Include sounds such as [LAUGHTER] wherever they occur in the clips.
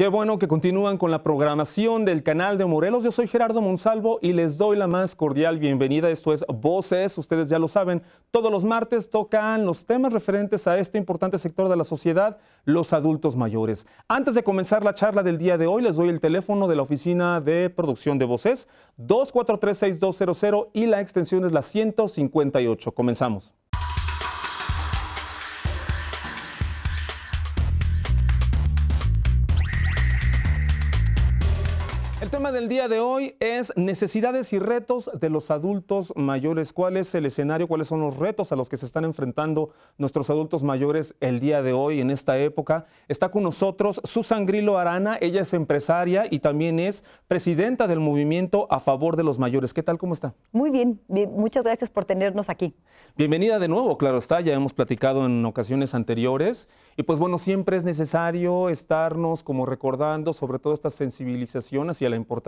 Qué bueno que continúan con la programación del canal de Morelos. Yo soy Gerardo Monsalvo y les doy la más cordial bienvenida. Esto es Voces. Ustedes ya lo saben, todos los martes tocan los temas referentes a este importante sector de la sociedad, los adultos mayores. Antes de comenzar la charla del día de hoy, les doy el teléfono de la oficina de producción de Voces, 2436200 y la extensión es la 158. Comenzamos. Tema del día de hoy es necesidades y retos de los adultos mayores. ¿Cuál es el escenario? ¿Cuáles son los retos a los que se están enfrentando nuestros adultos mayores el día de hoy, en esta época? Está con nosotros Susan Grillo Arana. Ella es empresaria y también es presidenta del movimiento a favor de los mayores. ¿Qué tal? ¿Cómo está? Muy bien. bien. Muchas gracias por tenernos aquí. Bienvenida de nuevo, claro está. Ya hemos platicado en ocasiones anteriores. Y pues bueno, siempre es necesario estarnos como recordando sobre todo esta sensibilización hacia la importancia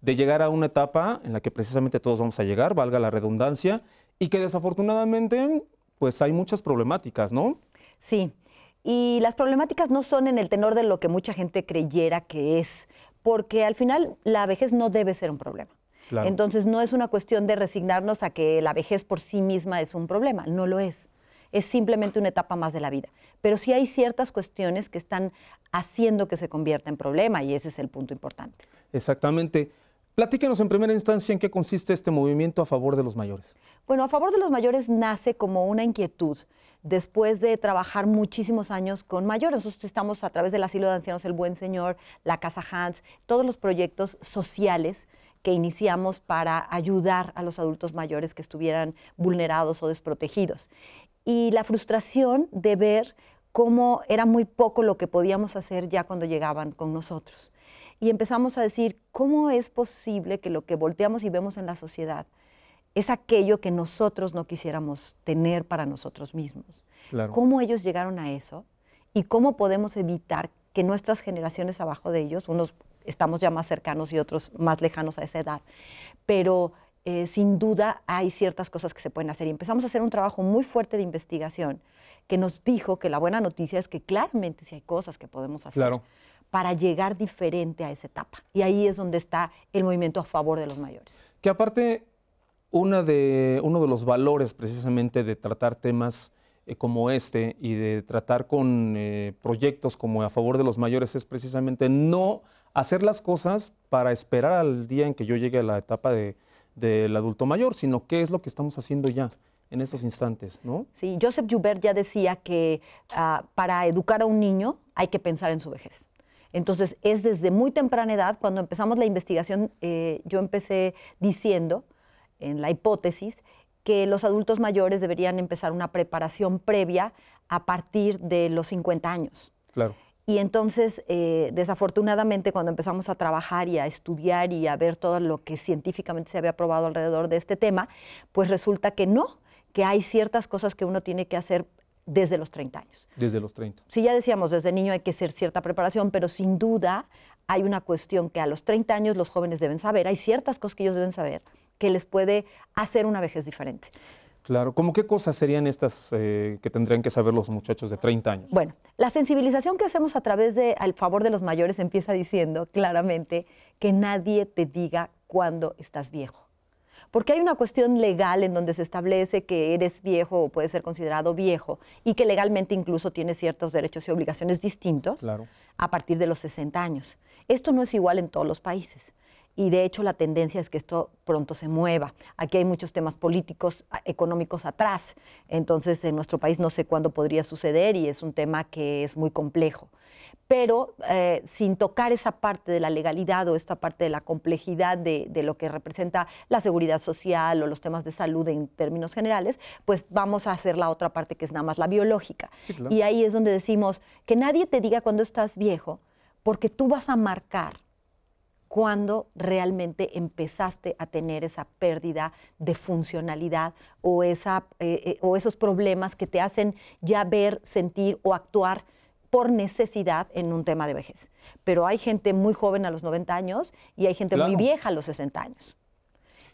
de llegar a una etapa en la que precisamente todos vamos a llegar, valga la redundancia, y que desafortunadamente pues hay muchas problemáticas, ¿no? Sí, y las problemáticas no son en el tenor de lo que mucha gente creyera que es, porque al final la vejez no debe ser un problema. Claro. Entonces no es una cuestión de resignarnos a que la vejez por sí misma es un problema, no lo es. Es simplemente una etapa más de la vida. Pero sí hay ciertas cuestiones que están haciendo que se convierta en problema y ese es el punto importante. Exactamente. Platíquenos en primera instancia en qué consiste este movimiento a favor de los mayores. Bueno, a favor de los mayores nace como una inquietud después de trabajar muchísimos años con mayores. Nosotros estamos a través del asilo de ancianos El Buen Señor, la Casa Hans, todos los proyectos sociales que iniciamos para ayudar a los adultos mayores que estuvieran vulnerados o desprotegidos. Y la frustración de ver cómo era muy poco lo que podíamos hacer ya cuando llegaban con nosotros. Y empezamos a decir, ¿cómo es posible que lo que volteamos y vemos en la sociedad es aquello que nosotros no quisiéramos tener para nosotros mismos? Claro. ¿Cómo ellos llegaron a eso? ¿Y cómo podemos evitar que nuestras generaciones abajo de ellos, unos estamos ya más cercanos y otros más lejanos a esa edad, pero eh, sin duda hay ciertas cosas que se pueden hacer. Y empezamos a hacer un trabajo muy fuerte de investigación que nos dijo que la buena noticia es que claramente sí hay cosas que podemos hacer. Claro para llegar diferente a esa etapa. Y ahí es donde está el movimiento a favor de los mayores. Que aparte, una de, uno de los valores precisamente de tratar temas eh, como este y de tratar con eh, proyectos como a favor de los mayores es precisamente no hacer las cosas para esperar al día en que yo llegue a la etapa del de, adulto mayor, sino qué es lo que estamos haciendo ya en estos instantes, ¿no? Sí, Joseph Joubert ya decía que uh, para educar a un niño hay que pensar en su vejez. Entonces, es desde muy temprana edad, cuando empezamos la investigación, eh, yo empecé diciendo, en la hipótesis, que los adultos mayores deberían empezar una preparación previa a partir de los 50 años. Claro. Y entonces, eh, desafortunadamente, cuando empezamos a trabajar y a estudiar y a ver todo lo que científicamente se había probado alrededor de este tema, pues resulta que no, que hay ciertas cosas que uno tiene que hacer desde los 30 años. Desde los 30. Sí, ya decíamos, desde niño hay que hacer cierta preparación, pero sin duda hay una cuestión que a los 30 años los jóvenes deben saber, hay ciertas cosas que ellos deben saber que les puede hacer una vejez diferente. Claro, ¿cómo qué cosas serían estas eh, que tendrían que saber los muchachos de 30 años? Bueno, la sensibilización que hacemos a través de Al favor de los mayores empieza diciendo claramente que nadie te diga cuándo estás viejo porque hay una cuestión legal en donde se establece que eres viejo o puedes ser considerado viejo y que legalmente incluso tienes ciertos derechos y obligaciones distintos a partir de los 60 años. Esto no es igual en todos los países. Y de hecho la tendencia es que esto pronto se mueva. Aquí hay muchos temas políticos, económicos atrás. Entonces en nuestro país no sé cuándo podría suceder y es un tema que es muy complejo pero eh, sin tocar esa parte de la legalidad o esta parte de la complejidad de, de, lo que representa la seguridad social o los temas de salud en términos generales, pues vamos a hacer la otra parte que es nada más la biológica. Sí, claro. Y ahí es donde decimos que nadie te diga cuando estás viejo, porque tú vas a marcar cuando realmente empezaste a tener esa pérdida de funcionalidad o, esa, eh, eh, o esos problemas que te hacen ya ver, sentir o actuar por necesidad en un tema de vejez. Pero hay gente muy joven a los 90 años y hay gente Claro. muy vieja a los 60 años.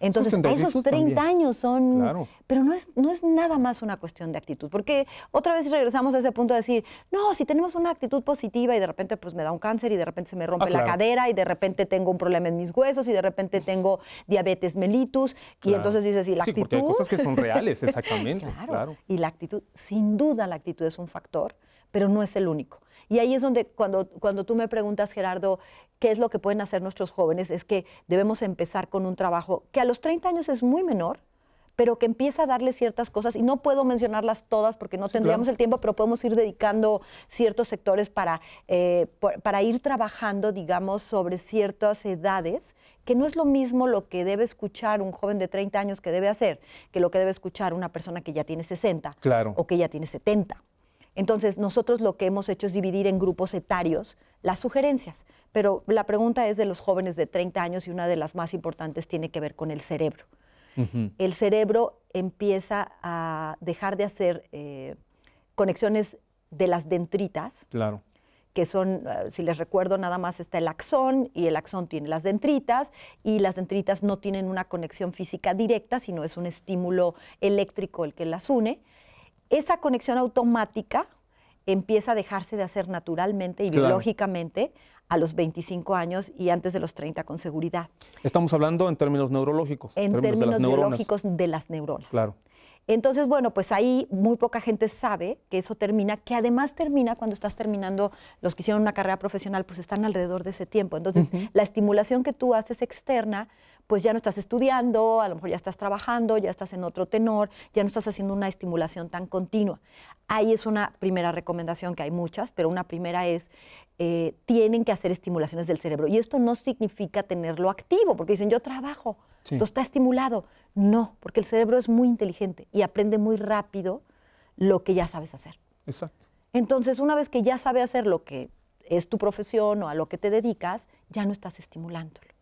Entonces, esos 30 años son... Claro. Pero no es, no es nada más una cuestión de actitud, porque otra vez regresamos a ese punto de decir, no, si tenemos una actitud positiva y de repente pues me da un cáncer y de repente se me rompe ah, la cadera y de repente tengo un problema en mis huesos y de repente tengo diabetes mellitus y entonces dices, y la actitud... porque hay cosas que son reales, [LAUGHS] exactamente. claro. Y la actitud, sin duda la actitud es un factor, pero no es el único. Y ahí es donde cuando, cuando tú me preguntas, Gerardo, qué es lo que pueden hacer nuestros jóvenes, es que debemos empezar con un trabajo que a los 30 años es muy menor, pero que empieza a darle ciertas cosas, y no puedo mencionarlas todas porque no tendríamos el tiempo, pero podemos ir dedicando ciertos sectores para, eh, para ir trabajando, digamos, sobre ciertas edades, que no es lo mismo lo que debe escuchar un joven de 30 años que debe hacer, que lo que debe escuchar una persona que ya tiene 60 o que ya tiene 70. Entonces, nosotros lo que hemos hecho es dividir en grupos etarios las sugerencias, pero la pregunta es de los jóvenes de 30 años y una de las más importantes tiene que ver con el cerebro. El cerebro empieza a dejar de hacer eh, conexiones de las dendritas. Claro que son, eh, si les recuerdo, nada más está el axón y el axón tiene las dendritas y las dendritas no tienen una conexión física directa, sino es un estímulo eléctrico el que las une esa conexión automática empieza a dejarse de hacer naturalmente y biológicamente a los 25 años y antes de los 30 con seguridad. Estamos hablando en términos neurológicos. En términos, biológicos de las neuronas. Claro. Entonces, bueno, pues ahí muy poca gente sabe que eso termina, que además termina cuando estás terminando, los que hicieron una carrera profesional, pues están alrededor de ese tiempo. Entonces, la estimulación que tú haces externa, pues ya no estás estudiando, a lo mejor ya estás trabajando, ya estás en otro tenor, ya no estás haciendo una estimulación tan continua. Ahí es una primera recomendación, que hay muchas, pero una primera es, eh, tienen que hacer estimulaciones del cerebro. Y esto no significa tenerlo activo, porque dicen, yo trabajo, sí. está estimulado. No, porque el cerebro es muy inteligente y aprende muy rápido lo que ya sabes hacer. Exacto. Entonces, una vez que ya sabe hacer lo que es tu profesión o a lo que te dedicas, ya no estás estimulándolo.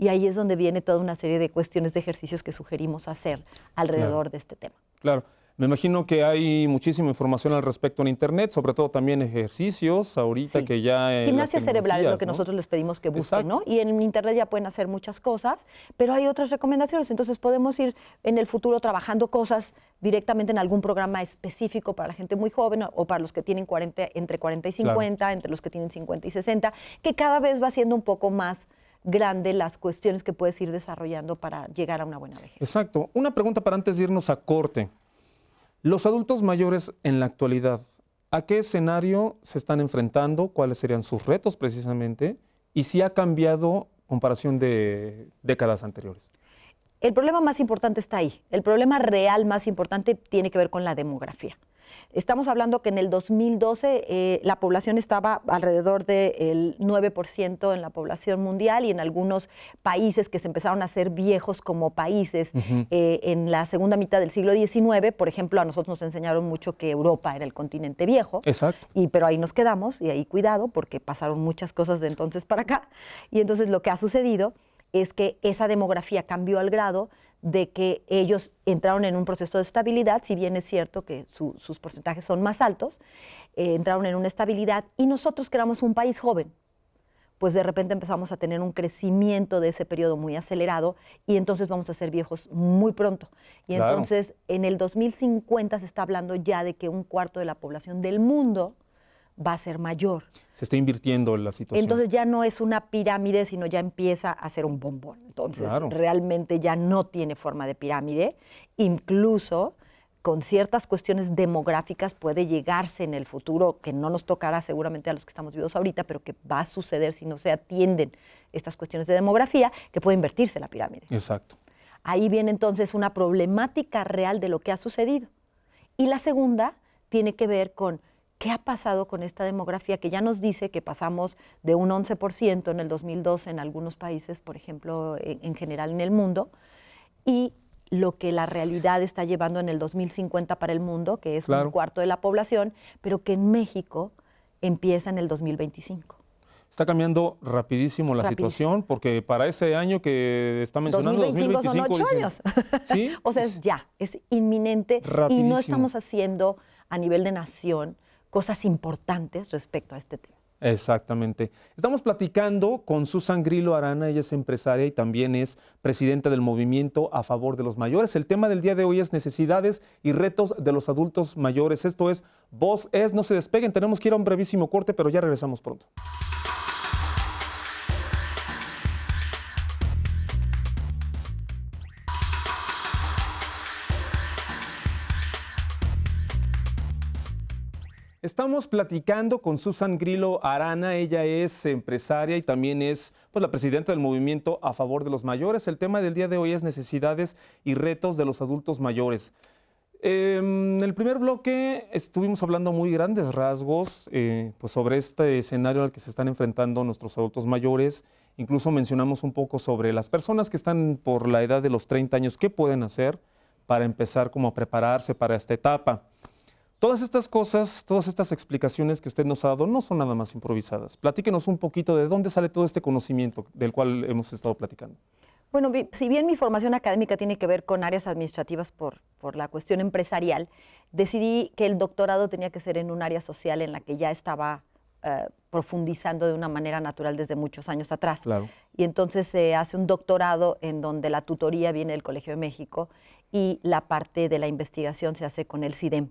Y ahí es donde viene toda una serie de cuestiones de ejercicios que sugerimos hacer alrededor de este tema. Claro. Me imagino que hay muchísima información al respecto en Internet, sobre todo también ejercicios, ahorita que ya... Gimnasia cerebral es lo que nosotros les pedimos que busquen, ¿no? Y en Internet ya pueden hacer muchas cosas, pero hay otras recomendaciones, entonces podemos ir en el futuro trabajando cosas directamente en algún programa específico para la gente muy joven o para los que tienen 40, entre 40 y 50, entre los que tienen 50 y 60, que cada vez va siendo un poco más grande las cuestiones que puedes ir desarrollando para llegar a una buena vejez. Exacto. Una pregunta para antes de irnos a corte. Los adultos mayores en la actualidad, ¿a qué escenario se están enfrentando? ¿Cuáles serían sus retos precisamente? ¿Y si ha cambiado comparación de décadas anteriores? El problema más importante está ahí. El problema real más importante tiene que ver con la demografía. Estamos hablando que en el 2012 eh, la población estaba alrededor del 9% en la población mundial y en algunos países que se empezaron a hacer viejos como países eh, en la segunda mitad del siglo XIX, por ejemplo, a nosotros nos enseñaron mucho que Europa era el continente viejo. Exacto. Y, pero ahí nos quedamos y ahí cuidado porque pasaron muchas cosas de entonces para acá. Y entonces lo que ha sucedido es que esa demografía cambió al grado de que ellos entraron en un proceso de estabilidad, si bien es cierto que sus porcentajes son más altos, eh, entraron en una estabilidad y nosotros que éramos un país joven, pues de repente empezamos a tener un crecimiento de ese periodo muy acelerado y entonces vamos a ser viejos muy pronto. Y entonces en el 2050 se está hablando ya de que un cuarto de la población del mundo va a ser mayor. Se está invirtiendo en la situación. Entonces ya no es una pirámide, sino ya empieza a ser un bombón. Entonces realmente ya no tiene forma de pirámide. Incluso con ciertas cuestiones demográficas puede llegarse en el futuro, que no nos tocará seguramente a los que estamos vivos ahorita, pero que va a suceder si no se atienden estas cuestiones de demografía, que puede invertirse la pirámide. Exacto. Ahí viene entonces una problemática real de lo que ha sucedido. Y la segunda tiene que ver con ¿Qué ha pasado con esta demografía que ya nos dice que pasamos de un 11% en el 2012 en algunos países, por ejemplo, en, general en el mundo, y lo que la realidad está llevando en el 2050 para el mundo, que es un cuarto de la población, pero que en México empieza en el 2025? Está cambiando rapidísimo la situación porque para ese año que está mencionando, 2025, son ocho años. ¿sí? [LAUGHS] o sea, es ya, es inminente y no estamos haciendo a nivel de nación cosas importantes respecto a este tema. Exactamente. Estamos platicando con Susan Grillo Arana, ella es empresaria y también es presidenta del movimiento a favor de los mayores. El tema del día de hoy es necesidades y retos de los adultos mayores. Esto es Voz es, no se despeguen, tenemos que ir a un brevísimo corte, pero ya regresamos pronto. Estamos platicando con Susan Grillo Arana, ella es empresaria y también es pues, la presidenta del movimiento a favor de los mayores. El tema del día de hoy es necesidades y retos de los adultos mayores. Em, en el primer bloque estuvimos hablando muy grandes rasgos eh, pues sobre este escenario al que se están enfrentando nuestros adultos mayores. Incluso mencionamos un poco sobre las personas que están por la edad de los 30 años, qué pueden hacer para empezar como a prepararse para esta etapa. Todas estas cosas, todas estas explicaciones que usted nos ha dado no son nada más improvisadas. Platíquenos un poquito de dónde sale todo este conocimiento del cual hemos estado platicando. Bueno, si bien mi formación académica tiene que ver con áreas administrativas por, por la cuestión empresarial, decidí que el doctorado tenía que ser en un área social en la que ya estaba eh, profundizando de una manera natural desde muchos años atrás. Claro. Y entonces se hace un doctorado en donde la tutoría viene del Colegio de México y la parte de la investigación se hace con el CIDEM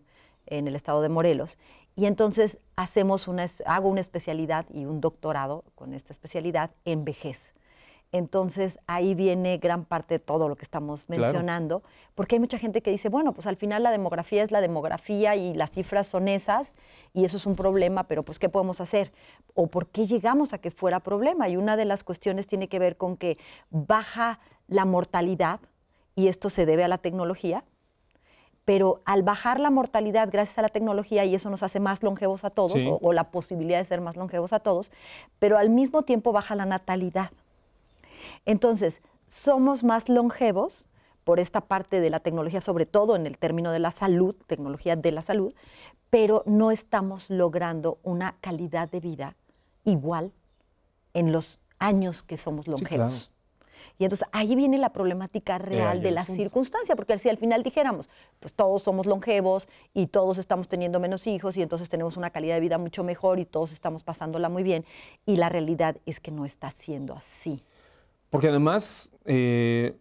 en el estado de Morelos. Y entonces hacemos una, hago una especialidad y un doctorado con esta especialidad en vejez. Entonces ahí viene gran parte de todo lo que estamos mencionando, porque hay mucha gente que dice, bueno, pues al final la demografía es la demografía y las cifras son esas y eso es un problema, pero pues ¿qué podemos hacer? ¿O por qué llegamos a que fuera problema? Y una de las cuestiones tiene que ver con que baja la mortalidad y esto se debe a la tecnología, pero al bajar la mortalidad gracias a la tecnología, y eso nos hace más longevos a todos, o, la posibilidad de ser más longevos a todos, pero al mismo tiempo baja la natalidad. Entonces, somos más longevos por esta parte de la tecnología, sobre todo en el término de la salud, tecnología de la salud, pero no estamos logrando una calidad de vida igual en los años que somos longevos. Y entonces ahí viene la problemática real de la circunstancia, porque si al final dijéramos, pues todos somos longevos y todos estamos teniendo menos hijos y entonces tenemos una calidad de vida mucho mejor y todos estamos pasándola muy bien, y la realidad es que no está siendo así. Porque además, eh,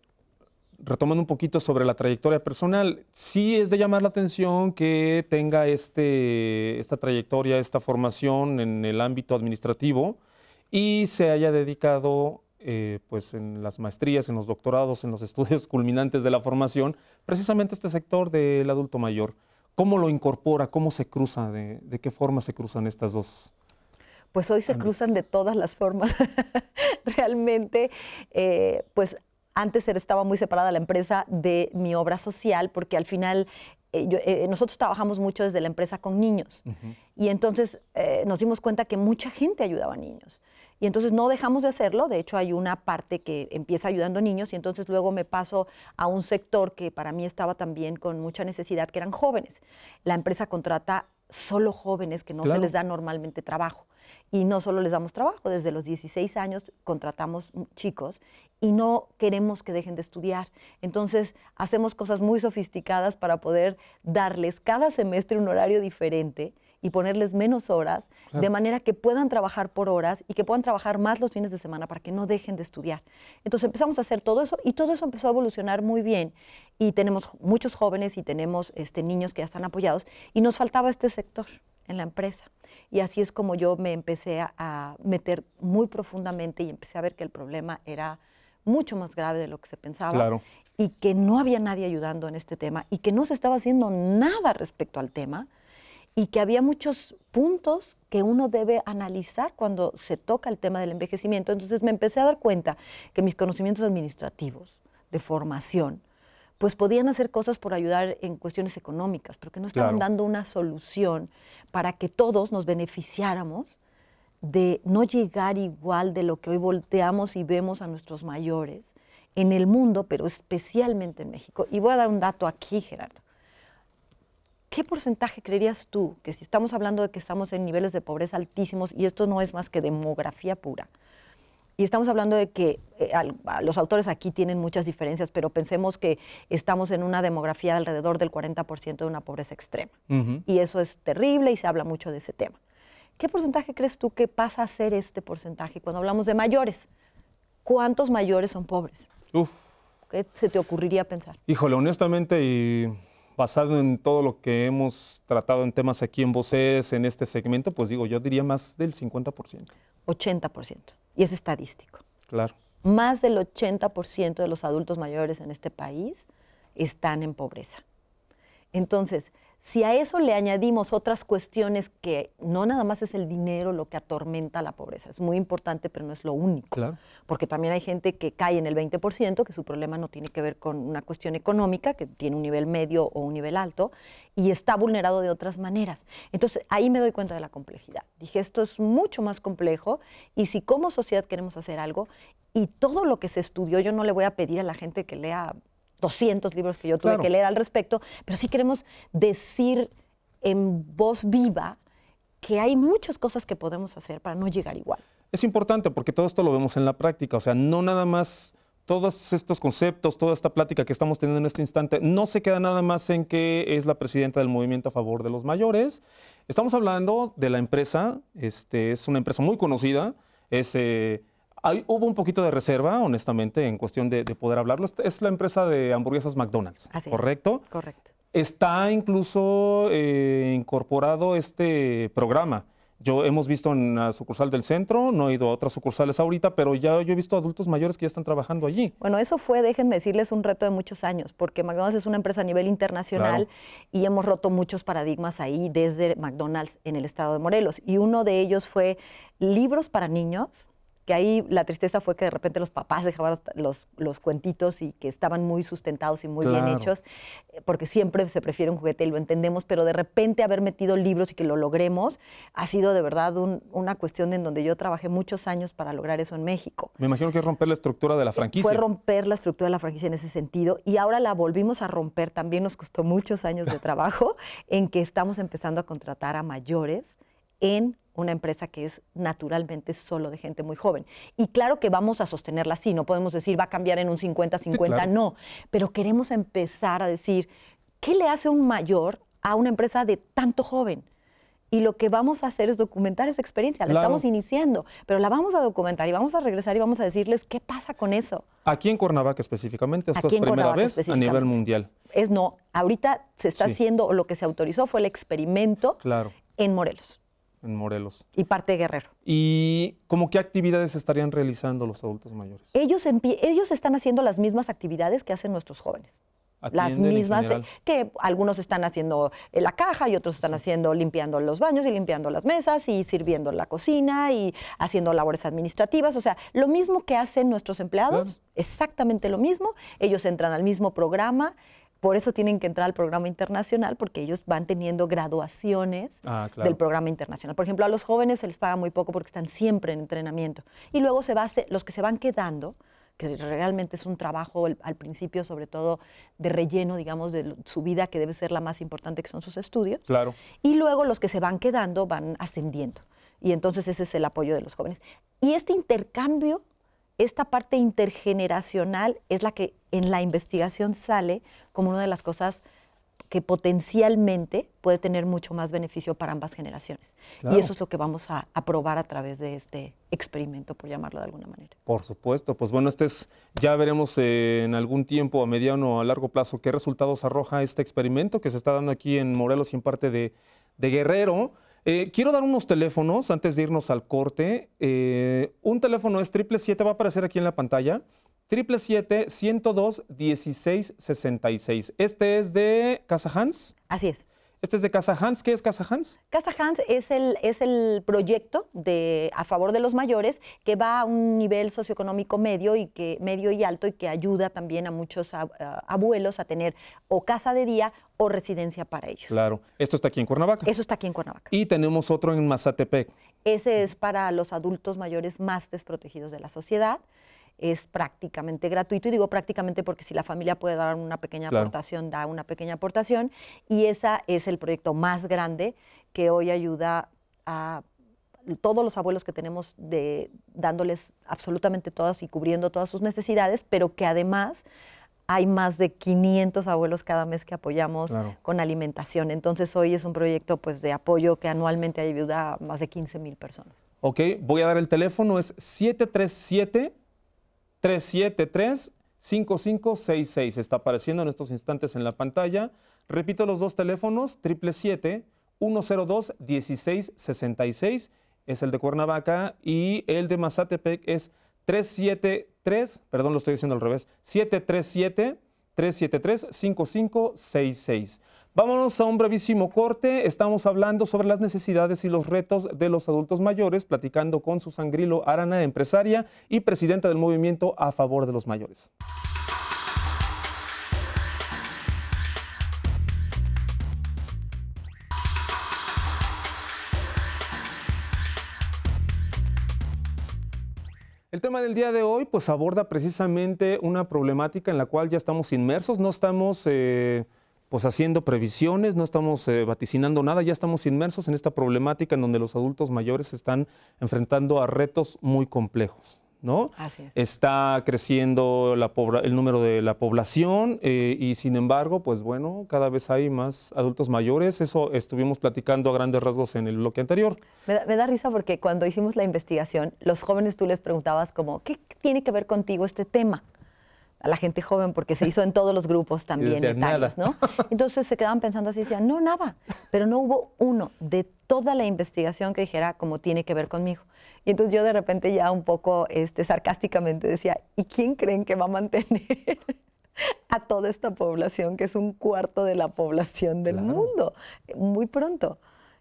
retomando un poquito sobre la trayectoria personal, sí es de llamar la atención que tenga este, esta trayectoria, esta formación en el ámbito administrativo y se haya dedicado eh, pues en las maestrías, en los doctorados, en los [LAUGHS] estudios culminantes de la formación, precisamente este sector del adulto mayor. ¿Cómo lo incorpora? ¿Cómo se cruza? ¿De, qué forma se cruzan estas dos? Pues hoy se cruzan de todas las formas. [LAUGHS] Realmente, eh, pues antes estaba muy separada la empresa de mi obra social porque al final eh, nosotros trabajamos mucho desde la empresa con niños y entonces nos dimos cuenta que mucha gente ayudaba a niños. Y entonces no dejamos de hacerlo, de hecho hay una parte que empieza ayudando a niños y entonces luego me paso a un sector que para mí estaba también con mucha necesidad, que eran jóvenes. La empresa contrata solo jóvenes que no se les da normalmente trabajo. Y no solo les damos trabajo, desde los 16 años contratamos chicos y no queremos que dejen de estudiar. Entonces hacemos cosas muy sofisticadas para poder darles cada semestre un horario diferente y ponerles menos horas, de manera que puedan trabajar por horas y que puedan trabajar más los fines de semana para que no dejen de estudiar. Entonces empezamos a hacer todo eso y todo eso empezó a evolucionar muy bien y tenemos muchos jóvenes y tenemos este, niños que ya están apoyados y nos faltaba este sector en la empresa. Y así es como yo me empecé a, meter muy profundamente y empecé a ver que el problema era mucho más grave de lo que se pensaba y que no había nadie ayudando en este tema y que no se estaba haciendo nada respecto al tema y que había muchos puntos que uno debe analizar cuando se toca el tema del envejecimiento. Entonces me empecé a dar cuenta que mis conocimientos administrativos, de formación, pues podían hacer cosas por ayudar en cuestiones económicas, pero que no estaban dando una solución para que todos nos beneficiáramos de no llegar igual de lo que hoy volteamos y vemos a nuestros mayores en el mundo, pero especialmente en México. Y voy a dar un dato aquí, Gerardo. ¿Qué porcentaje creerías tú que si estamos hablando de que estamos en niveles de pobreza altísimos y esto no es más que demografía pura? Y estamos hablando de que eh, los autores aquí tienen muchas diferencias, pero pensemos que estamos en una demografía de alrededor del 40% de una pobreza extrema. Y eso es terrible y se habla mucho de ese tema. ¿Qué porcentaje crees tú que pasa a ser este porcentaje cuando hablamos de mayores? ¿Cuántos mayores son pobres? Uf. ¿Qué se te ocurriría pensar? Híjole, honestamente y basado en todo lo que hemos tratado en temas aquí en Voces, en este segmento, pues digo, yo diría más del 50%. 80%. Y es estadístico. Claro. Más del 80% de los adultos mayores en este país están en pobreza. Entonces, si a eso le añadimos otras cuestiones que no nada más es el dinero lo que atormenta la pobreza, es muy importante, pero no es lo único. Claro. Porque también hay gente que cae en el 20%, que su problema no tiene que ver con una cuestión económica, que tiene un nivel medio o un nivel alto, y está vulnerado de otras maneras. Entonces, ahí me doy cuenta de la complejidad. Dije, esto es mucho más complejo, y si como sociedad queremos hacer algo, y todo lo que se estudió, yo no le voy a pedir a la gente que lea 200 libros que yo tuve Claro. que leer al respecto, pero sí queremos decir en voz viva que hay muchas cosas que podemos hacer para no llegar igual. Es importante porque todo esto lo vemos en la práctica, o sea, no nada más todos estos conceptos, toda esta plática que estamos teniendo en este instante, no se queda nada más en que es la presidenta del movimiento a favor de los mayores. Estamos hablando de la empresa, este, es una empresa muy conocida, es, eh, hay- hubo un poquito de reserva, honestamente, en cuestión de, de poder hablarlo. Es- la empresa de hamburguesas McDonald's, Así es. ¿correcto? Correcto. Está incluso eh, incorporado este programa. Yo hemos visto en la sucursal del centro, no he ido a otras sucursales ahorita, pero ya yo he visto adultos mayores que ya están trabajando allí. Bueno, eso fue, déjenme decirles, un reto de muchos años, porque McDonald's es una empresa a nivel internacional Claro. y hemos roto muchos paradigmas ahí desde McDonald's en el estado de Morelos. Y uno de ellos fue libros para niños, que ahí la tristeza fue que de repente los papás dejaban los, los cuentitos y que estaban muy sustentados y muy bien hechos, eh, porque siempre se prefiere un juguete y lo entendemos, pero de repente haber metido libros y que lo logremos ha sido de verdad un- una cuestión en donde yo trabajé muchos años para lograr eso en México. Me imagino que es romper la estructura de la franquicia. Fue romper la estructura de la franquicia en ese sentido y ahora la volvimos a romper. También nos costó muchos años de [LAUGHS] trabajo en que estamos empezando a contratar a mayores en una empresa que es naturalmente solo de gente muy joven. Y claro que vamos a sostenerla así, no podemos decir va a cambiar en un 50-50, claro. no, pero queremos empezar a decir, ¿qué le hace un mayor a una empresa de tanto joven? Y lo que vamos a hacer es documentar esa experiencia. La Claro. estamos iniciando, pero la vamos a documentar y vamos a regresar y vamos a decirles qué pasa con eso. Aquí en Cuernavaca específicamente, esto Aquí es en primera Cuernavaca vez a nivel mundial. Es no, ahorita se está Sí. haciendo, lo que se autorizó fue el experimento Claro, en Morelos en Morelos. y parte de Guerrero. ¿Y cómo qué actividades estarían realizando los adultos mayores? Ellos, ellos están haciendo las mismas actividades que hacen nuestros jóvenes. Las mismas, eh, que algunos están haciendo en la caja y otros están haciendo limpiando los baños y limpiando las mesas y sirviendo en la cocina y haciendo labores administrativas. O sea, lo mismo que hacen nuestros empleados, Claro. exactamente lo mismo. Ellos entran al mismo programa, por eso tienen que entrar al programa internacional, porque ellos van teniendo graduaciones Ah, claro. del programa internacional. Por ejemplo, a los jóvenes se les paga muy poco porque están siempre en entrenamiento. Y luego se va a los que se van quedando, que realmente es un trabajo al, al principio, sobre todo de relleno, digamos, de su vida, que debe ser la más importante, que son sus estudios. Claro. Y luego los que se van quedando van ascendiendo. Y entonces ese es el apoyo de los jóvenes. Y este intercambio, esta parte intergeneracional, es la que en la investigación sale como una de las cosas que potencialmente puede tener mucho más beneficio para ambas generaciones. Claro. Y eso es lo que vamos a, a probar a través de este experimento, por llamarlo de alguna manera. Por supuesto, pues bueno, este es, ya veremos eh, en algún tiempo, a mediano o a largo plazo, qué resultados arroja este experimento que se está dando aquí en Morelos y en parte de, de Guerrero. Eh, quiero dar unos teléfonos antes de irnos al corte. Eh, un teléfono es 777, va a aparecer aquí en la pantalla. 777-102-1666. Este es de Casa Hans. Así es. Este es de Casa Hans. ¿Qué es Casa Hans? Casa Hans es el, es el proyecto de, a favor de los mayores que va a un nivel socioeconómico medio y que medio y alto y que ayuda también a muchos ab- abuelos a tener o casa de día o residencia para ellos. Claro. Esto está aquí en Cuernavaca. Eso está aquí en Cuernavaca. Y tenemos otro en Mazatepec. Ese es para los adultos mayores más desprotegidos de la sociedad. Es prácticamente gratuito y digo prácticamente porque si la familia puede dar una pequeña Claro. aportación, da una pequeña aportación. Y ese es el proyecto más grande que hoy ayuda a todos los abuelos que tenemos de dándoles absolutamente todas y cubriendo todas sus necesidades, pero que además hay más de 500 abuelos cada mes que apoyamos con alimentación. Entonces hoy es un proyecto pues, de apoyo que anualmente ayuda a más de 15 mil personas. Ok, voy a dar el teléfono, es 737-373-5566. Está apareciendo en estos instantes en la pantalla. Repito los dos teléfonos, 777-102-1666 es el de Cuernavaca y el de Mazatepec es 373, perdón, lo estoy diciendo al revés, 737-373-5566. Vámonos a un brevísimo corte. Estamos hablando sobre las necesidades y los retos de los adultos mayores, platicando con Susan Grillo Arana, empresaria y presidenta del movimiento a favor de los mayores. El tema del día de hoy pues aborda precisamente una problemática en la cual ya estamos inmersos, no estamos eh, pues haciendo previsiones, no estamos eh, vaticinando nada, ya estamos inmersos en esta problemática en donde los adultos mayores se están enfrentando a retos muy complejos. ¿no? Está creciendo el número de la población eh, y sin embargo, pues bueno, cada vez hay más adultos mayores. Eso estuvimos platicando a grandes rasgos en el bloque anterior. Me da, me da risa porque cuando hicimos la investigación, los jóvenes tú les preguntabas como, ¿qué tiene que ver contigo este tema? A la gente joven porque se hizo en todos los grupos también etarios, ¿no? Entonces se quedaban pensando así, decían, no, nada, pero no hubo uno de toda la investigación que dijera como tiene que ver conmigo. Y entonces yo de repente ya un poco este, sarcásticamente decía, ¿y quién creen que va a mantener [LAUGHS] a toda esta población, que es un cuarto de la población del mundo, muy pronto,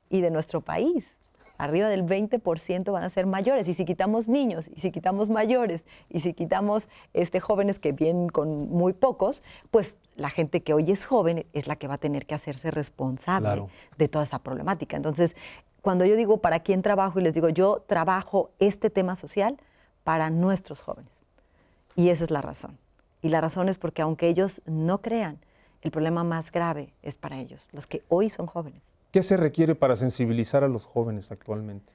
y de nuestro país? Arriba del 20% van a ser mayores. Y si quitamos niños, y si quitamos mayores, y si quitamos este, jóvenes que vienen con muy pocos, pues la gente que hoy es joven es la que va a tener que hacerse responsable de toda esa problemática. Entonces, cuando yo digo para quién trabajo y les digo, yo trabajo este tema social para nuestros jóvenes. Y esa es la razón. Y la razón es porque aunque ellos no crean, el problema más grave es para ellos, los que hoy son jóvenes. ¿Qué se requiere para sensibilizar a los jóvenes actualmente?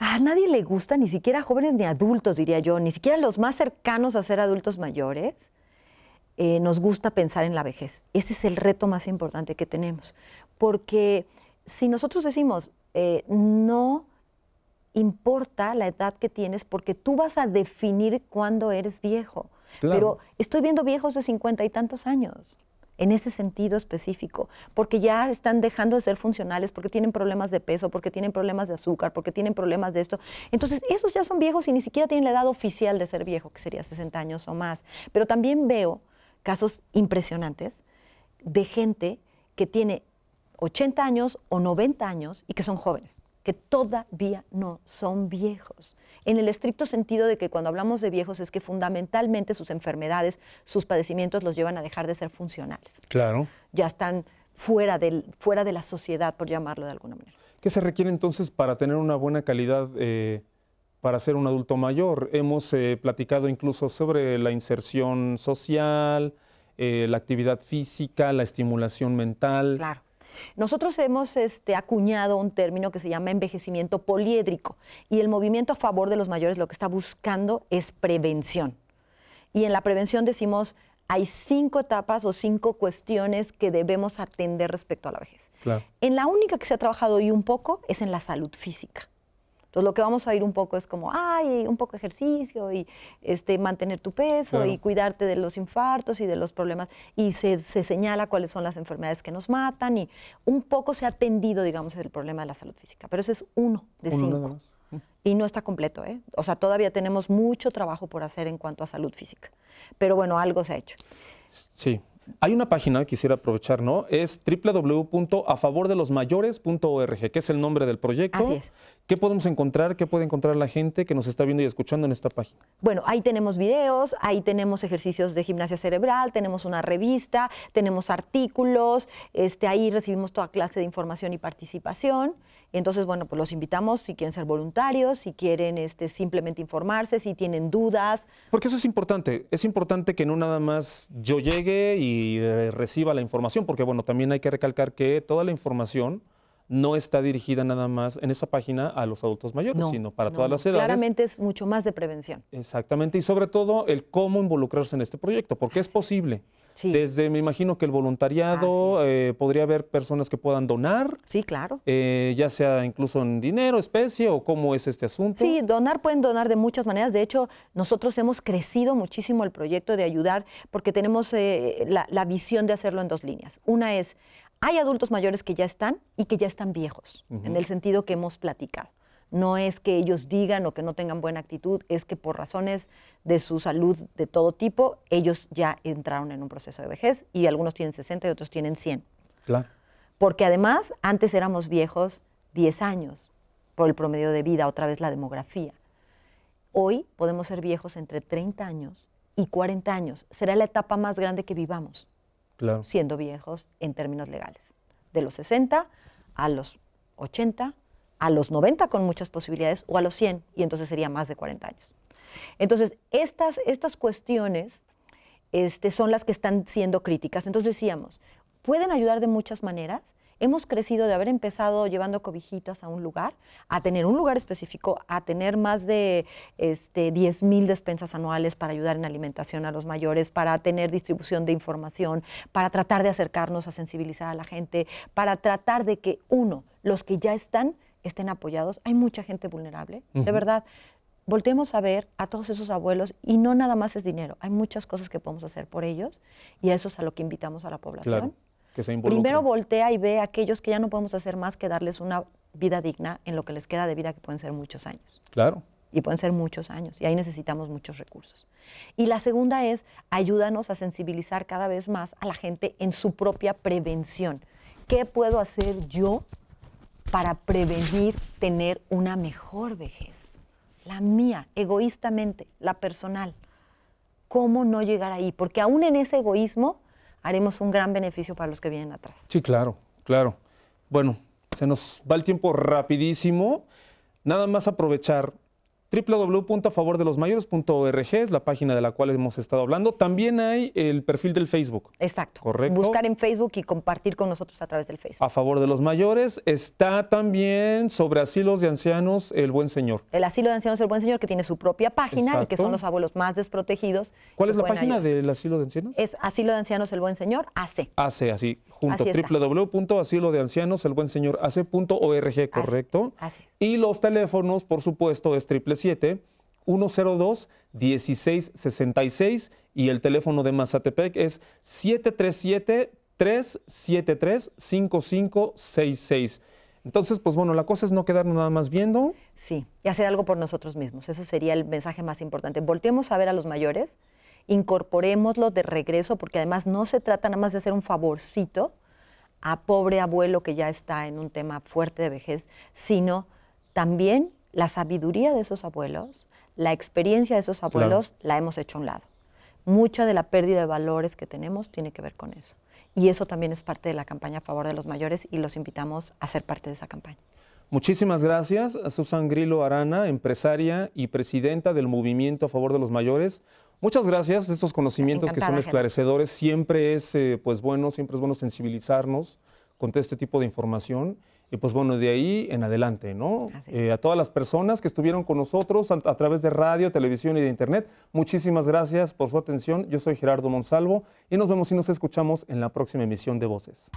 A nadie le gusta, ni siquiera jóvenes ni adultos, diría yo, ni siquiera los más cercanos a ser adultos mayores, eh, nos gusta pensar en la vejez. Ese es el reto más importante que tenemos. Porque si nosotros decimos, eh, no importa la edad que tienes porque tú vas a definir cuándo eres viejo. Pero estoy viendo viejos de cincuenta y tantos años en ese sentido específico, porque ya están dejando de ser funcionales, porque tienen problemas de peso, porque tienen problemas de azúcar, porque tienen problemas de esto. Entonces, esos ya son viejos y ni siquiera tienen la edad oficial de ser viejo, que sería 60 años o más. Pero también veo casos impresionantes de gente que tiene 80 años o 90 años y que son jóvenes, que todavía no son viejos. En el estricto sentido de que cuando hablamos de viejos es que fundamentalmente sus enfermedades, sus padecimientos los llevan a dejar de ser funcionales. Claro. Ya están fuera, del, fuera de la sociedad, por llamarlo de alguna manera. ¿Qué se requiere entonces para tener una buena calidad eh, para ser un adulto mayor? Hemos eh, platicado incluso sobre la inserción social, eh, la actividad física, la estimulación mental. Claro. Nosotros hemos este, acuñado un término que se llama envejecimiento poliédrico y el movimiento a favor de los mayores lo que está buscando es prevención. Y en la prevención decimos, hay cinco etapas o cinco cuestiones que debemos atender respecto a la vejez. En la única que se ha trabajado hoy un poco es en la salud física. Entonces lo que vamos a ir un poco es como, ay, un poco de ejercicio y este, mantener tu peso y cuidarte de los infartos y de los problemas. Y se, señala cuáles son las enfermedades que nos matan y un poco se ha atendido, digamos, el problema de la salud física. Pero ese es uno de cinco. Y no está completo, ¿eh? O sea, todavía tenemos mucho trabajo por hacer en cuanto a salud física. Pero bueno, algo se ha hecho. Sí, hay una página, quisiera aprovechar, ¿no? Es www.afavordelosmayores.org, que es el nombre del proyecto. Así es. ¿Qué podemos encontrar? ¿Qué puede encontrar la gente que nos está viendo y escuchando en esta página? Bueno, ahí tenemos videos, ahí tenemos ejercicios de gimnasia cerebral, tenemos una revista, tenemos artículos, este, ahí recibimos toda clase de información y participación. Entonces, bueno, pues los invitamos si quieren ser voluntarios, si quieren este, simplemente informarse, si tienen dudas. Porque eso es importante. Es importante que no nada más yo llegue y eh, reciba la información, porque bueno, también hay que recalcar que toda la información no está dirigida nada más en esa página a los adultos mayores, No, sino para no, todas las edades. Claramente es mucho más de prevención. Exactamente, y sobre todo el cómo involucrarse en este proyecto, porque es posible. Sí. Desde, me imagino que el voluntariado, eh, podría haber personas que puedan donar, Sí, claro. eh, ya sea incluso en dinero, especie, o cómo es este asunto. Sí, donar pueden donar de muchas maneras. De hecho, nosotros hemos crecido muchísimo el proyecto de ayudar porque tenemos eh, la, la visión de hacerlo en dos líneas. Una es, hay adultos mayores que ya están y que ya están viejos, en el sentido que hemos platicado. No es que ellos digan o que no tengan buena actitud, es que por razones de su salud de todo tipo, ellos ya entraron en un proceso de vejez y algunos tienen 60 y otros tienen 100. Claro. Porque además antes éramos viejos 10 años por el promedio de vida, otra vez la demografía. Hoy podemos ser viejos entre 30 años y 40 años. Será la etapa más grande que vivamos, Claro. siendo viejos en términos legales. De los 60 a los 80, a los 90 con muchas posibilidades o a los 100 y entonces sería más de 40 años. Entonces, estas, estas cuestiones este, son las que están siendo críticas. Entonces decíamos, pueden ayudar de muchas maneras. Hemos crecido de haber empezado llevando cobijitas a un lugar, a tener un lugar específico, a tener más de este, 10 mil despensas anuales para ayudar en alimentación a los mayores, para tener distribución de información, para tratar de acercarnos a sensibilizar a la gente, para tratar de que, uno, los que ya están estén apoyados. Hay mucha gente vulnerable, de Ujú. verdad volteemos a ver a todos esos abuelos y no nada más es dinero, hay muchas cosas que podemos hacer por ellos y a eso es a lo que invitamos a la población. Claro. Que se involucren. Primero voltea y ve a aquellos que ya no podemos hacer más que darles una vida digna en lo que les queda de vida, que pueden ser muchos años. Claro. Y pueden ser muchos años. Y ahí necesitamos muchos recursos. Y la segunda es, ayúdanos a sensibilizar cada vez más a la gente en su propia prevención. ¿Qué puedo hacer yo para prevenir tener una mejor vejez? La mía, egoístamente, la personal. ¿Cómo no llegar ahí? Porque aún en ese egoísmo haremos un gran beneficio para los que vienen atrás. Sí, claro, claro. Bueno, se nos va el tiempo rapidísimo. Nada más aprovechar www.afavordelosmayores.org es la página de la cual hemos estado hablando. También hay el perfil del Facebook. Exacto. Correcto. Buscar en Facebook y compartir con nosotros a través del Facebook. A favor de los mayores está también sobre asilos de ancianos el buen señor. El Asilo de Ancianos del Buen Señor, que tiene su propia página y que son los abuelos más desprotegidos. ¿Cuál es la página ayudar. del asilo de ancianos? Es Asilo de Ancianos el Buen Señor, AC. AC, así, junto, Así está. www.asilodeancianoselbuenseñor.ac.org, correcto. así es. Y los teléfonos, por supuesto, es 777-102-1666 y el teléfono de Mazatepec es 737-373-5566. Entonces, pues bueno, la cosa es no quedarnos nada más viendo. Sí, y hacer algo por nosotros mismos. Eso sería el mensaje más importante. Volteemos a ver a los mayores, incorporémoslo de regreso, porque además no se trata nada más de hacer un favorcito a pobre abuelo que ya está en un tema fuerte de vejez, sino también la sabiduría de esos abuelos, la experiencia de esos Claro. abuelos, la hemos hecho a un lado. Mucha de la pérdida de valores que tenemos tiene que ver con eso. Y eso también es parte de la campaña a favor de los mayores y los invitamos a ser parte de esa campaña. Muchísimas gracias a Susan Grillo Arana, empresaria y presidenta del Movimiento a Favor de los Mayores. Muchas gracias. Estos conocimientos que son esclarecedores siempre es eh, pues bueno, siempre es bueno sensibilizarnos con este tipo de información. Y pues bueno, de ahí en adelante, ¿no? Eh, a todas las personas que estuvieron con nosotros a, a través de radio, televisión y de internet, muchísimas gracias por su atención. Yo soy Gerardo Monsalvo y nos vemos y nos escuchamos en la próxima emisión de Voces.